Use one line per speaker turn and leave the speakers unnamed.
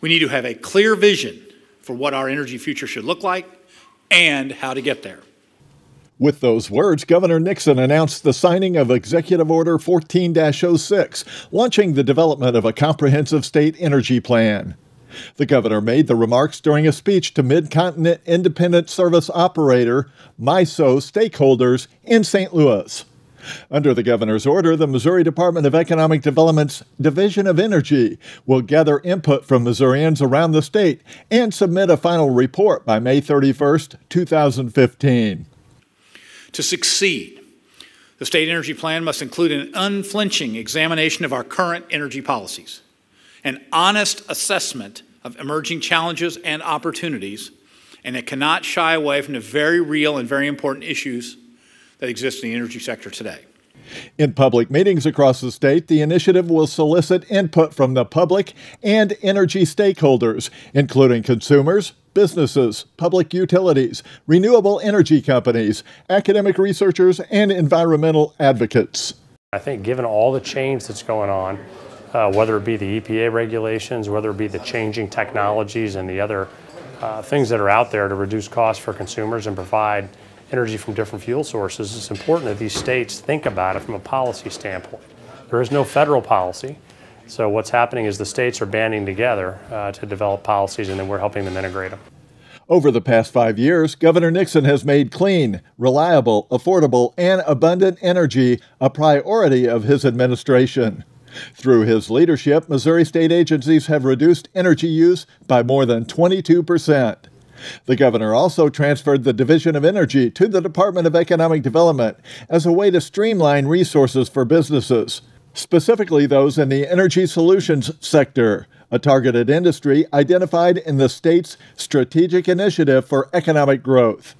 We need to have a clear vision for what our energy future should look like and how to get there.
With those words, Governor Nixon announced the signing of Executive Order 14 06, launching the development of a comprehensive state energy plan. The governor made the remarks during a speech to Midcontinent Independent Service Operator, MISO stakeholders in St. Louis. Under the governor's order, the Missouri Department of Economic Development's Division of Energy will gather input from Missourians around the state and submit a final report by May 31, 2015.
To succeed, the state energy plan must include an unflinching examination of our current energy policies, an honest assessment of emerging challenges and opportunities, and it cannot shy away from the very real and very important issues that exist in the energy sector today.
In public meetings across the state, the initiative will solicit input from the public and energy stakeholders, including consumers, businesses, public utilities, renewable energy companies, academic researchers, and environmental advocates.
I think given all the change that's going on, uh, whether it be the EPA regulations, whether it be the changing technologies and the other uh, things that are out there to reduce costs for consumers and provide energy from different fuel sources, it's important that these states think about it from a policy standpoint. There is no federal policy. So what's happening is the states are banding together uh, to develop policies and then we're helping them integrate them.
Over the past five years, Governor Nixon has made clean, reliable, affordable, and abundant energy a priority of his administration. Through his leadership, Missouri state agencies have reduced energy use by more than 22 percent. The governor also transferred the Division of Energy to the Department of Economic Development as a way to streamline resources for businesses, specifically those in the energy solutions sector, a targeted industry identified in the state's Strategic Initiative for Economic Growth.